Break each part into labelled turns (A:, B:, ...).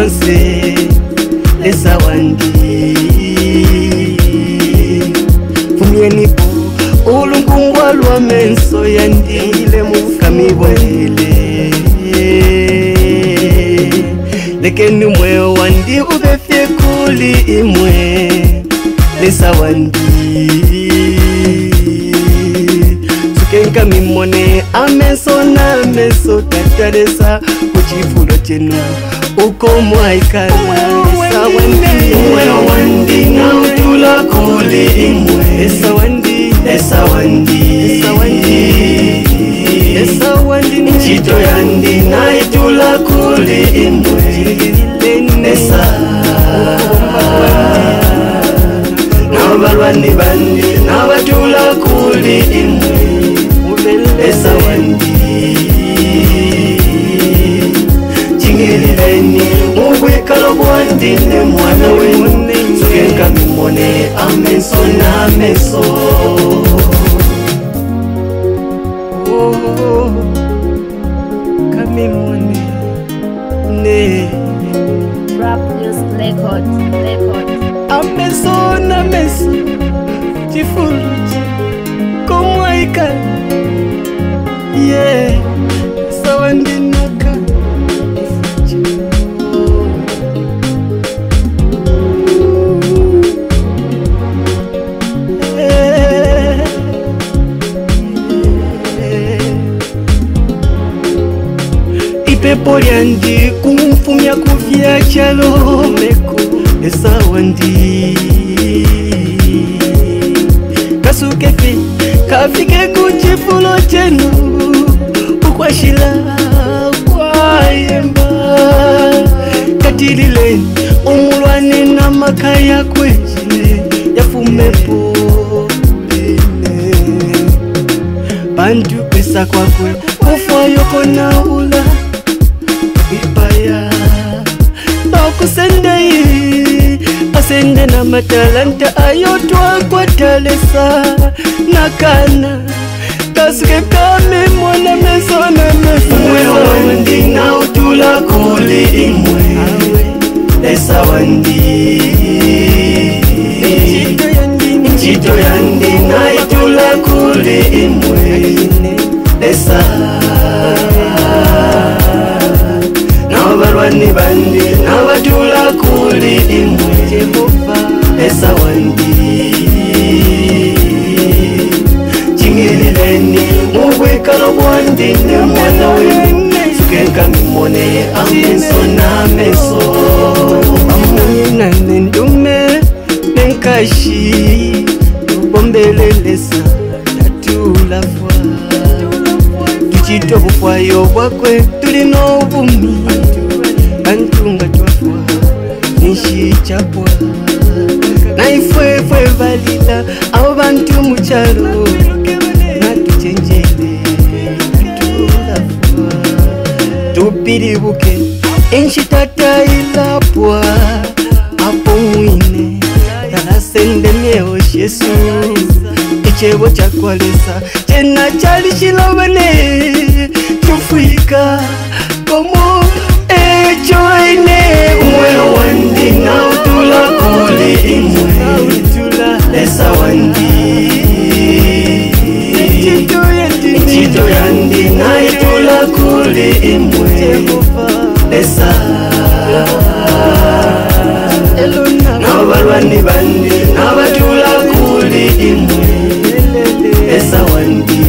A: nyonse lesa wangi fumieni po olungungwa lwa menso ya ndile mukamibwele lekeni mwe wandi ubefye kuli imwe lesa wangi soka mimone ameso na meso tatalesa kucifulo cenu ukomwaikaaaito yandi naitula kuli imwenaobalwani bandi nabatula kuli imwe ngine mwana wenune suke ngamimone ameso na meso oh, ameso na meso cifuluci komwaikala ye sawandina mipepo lyandi kumfumya kuvya chalo meko esawa ndi kasukefi kafike ku chifulo chenu ukwashila kwayemba katilileni umulwani na maka yakwecine yafumepo bantu kwesa kwakwe kufayokonau kusenda ye asende na matalanta ayo twakotalesa na kana kasuke kamemwa na meso na mesondinga otula koli imwe lesa wandi ncito ya ndinga etula koli imwe lesa naobalwani bandi nabatula kuli imwe esawandi cingelileni mubwikalo bwandi ne mwana we sukenka mimone ameso na meso amuina ne ndume ne nkashi lubombelelesa natula fwa tucita bukwayo bwakwe tuli nobumi jabua naifwe fwe valila avo vantu muchalo natuchenjele tulafua tupirivuke inchi tatailapwa apo mwine rasendemyeho jesu ichevo chakwalisa chena chali chilovene tufwika naitula kuli imwenabalwani bandi nabatula kuli imwe esa wandi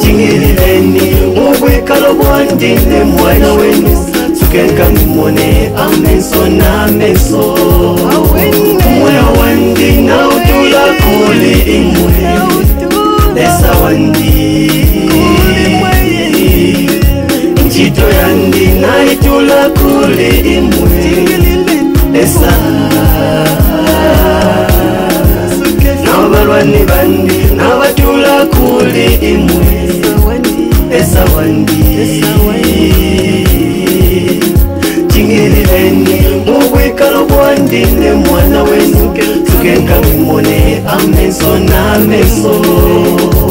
A: cingilileni mubwikalo bwandi ne mwana wenu sukenkamimone amenso na menso aweni mutinde mwana wenzuke tugenda mumone ameso n'ameso